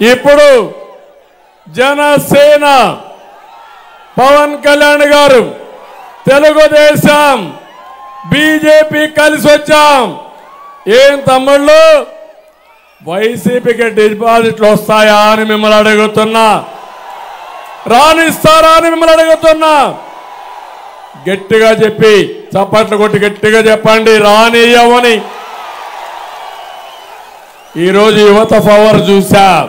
ఇప్పుడు జనసేన పవన్ కళ్యాణ్ గారు తెలుగుదేశం బీజేపీ కలిసి వచ్చాం. ఏం తమ్ముళ్ళు? వైసీపీకి డిపాజిట్లు వస్తాయా అని మిమ్మల్ని అడుగుతున్నా. రానిస్తారా అని మిమ్మల్ని అడుగుతున్నా. గట్టిగా చెప్పి చప్పట్లు కొట్టి గట్టిగా చెప్పండి రానియమని ఈరోజు యువత పవర్ చూసా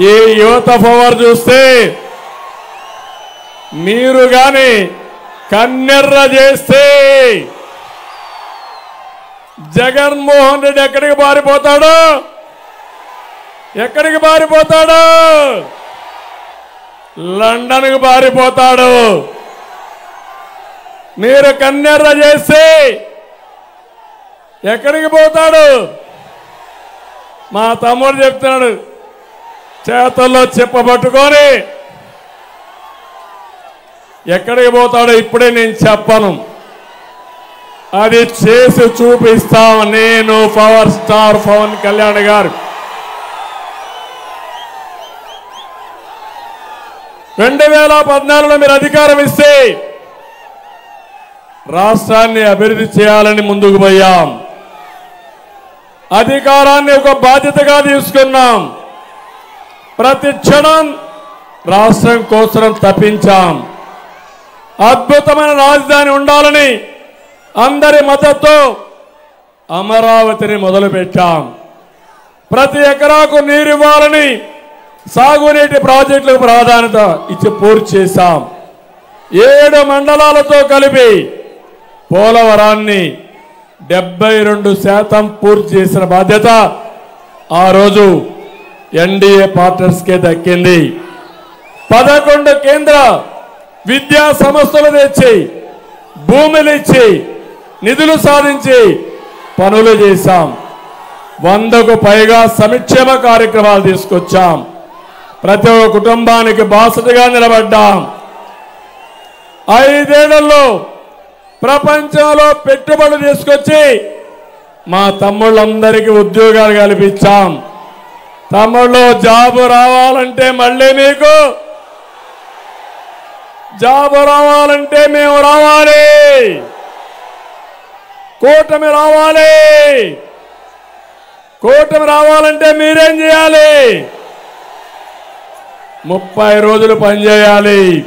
ఈ యువత పవర్ చూస్తే మీరు గాని కన్నెర్ర చేస్తే జగన్మోహన్ రెడ్డి ఎక్కడికి పారిపోతాడు? ఎక్కడికి పారిపోతాడు? లండన్కి పారిపోతాడు. మీరు కన్నెర్ర చేస్తే ఎక్కడికి పోతాడు? మా తమ్ముడు చెప్తున్నాడు చేతల్లో చెప్పబట్టుకొని ఎక్కడికి పోతాడో ఇప్పుడే నేను చెప్పను. అది చేసి చూపిస్తాం నేను పవర్ స్టార్ పవన్ కళ్యాణ్ గారు. రెండు వేల పద్నాలుగులో మీరు అధికారం ఇస్తే రాష్ట్రాన్ని అభివృద్ధి చేయాలని ముందుకు పోయాం. అధికారాన్ని ఒక బాధ్యతగా తీసుకున్నాం. ప్రతి క్షణం రాష్ట్రం కోసం తప్పించాం. అద్భుతమైన రాజధాని ఉండాలని అందరి మద్దతు అమరావతిని మొదలుపెట్టాం. ప్రతి ఎకరాకు నీరు ఇవ్వాలని సాగునీటి ప్రాజెక్టులకు ప్రాధాన్యత ఇచ్చి పూర్తి చేశాం. ఏడు మండలాలతో కలిపి పోలవరాన్ని డెబ్బై రెండు శాతం పూర్తి చేసిన బాధ్యత ఆ రోజు ఎన్డీఏ పార్ట్నర్స్కే దక్కింది. పదకొండు కేంద్ర విద్యా సంస్థలు తెచ్చి భూములు ఇచ్చి నిధులు సాధించి పనులు చేశాం. వందకు పైగా సంక్షేమ కార్యక్రమాలు తీసుకొచ్చాం. ప్రతి ఒక్క కుటుంబానికి బాసటగా నిలబడ్డాం. ఐదేళ్ళలో ప్రపంచంలో పెట్టుబడులు తీసుకొచ్చి మా తమ్ముళ్ళందరికీ ఉద్యోగాలు కల్పించాం. తమలో జాబు రావాలంటే మళ్ళీ మీకు. జాబు రావాలంటే మేము రావాలి. కూటమి రావాలి. కూటమి రావాలంటే మీరేం చేయాలి? ముప్పై రోజులు పనిచేయాలి.